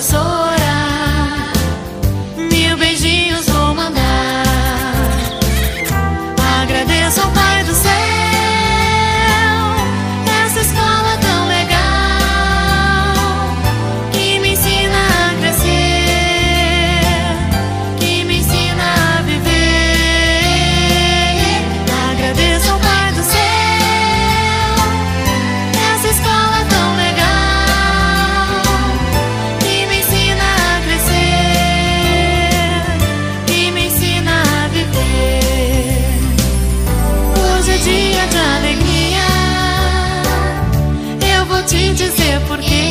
so te dizer porquê.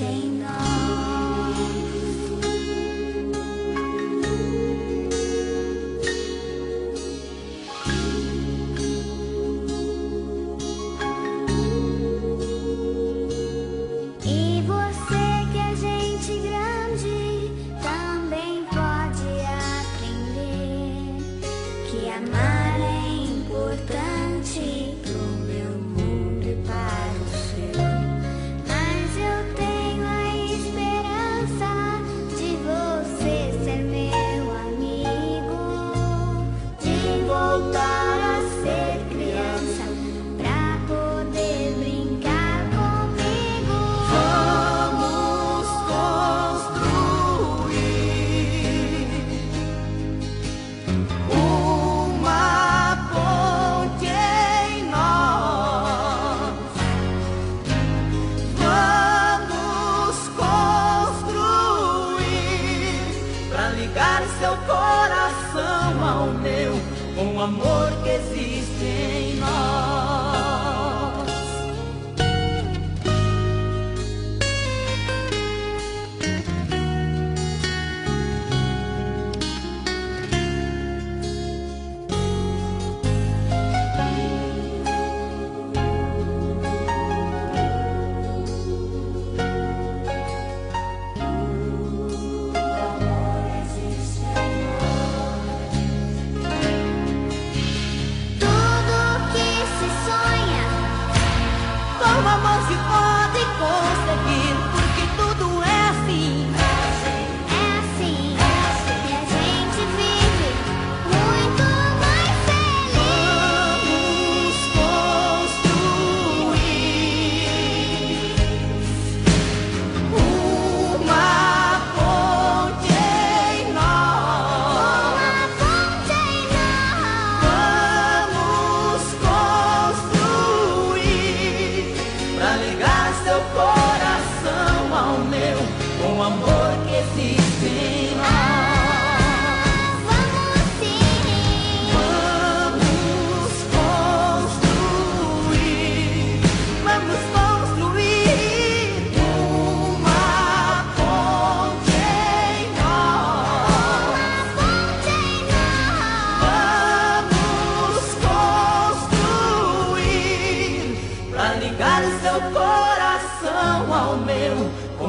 change. amor que existe em nós.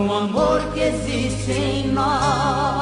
Com o amor que existe em nós.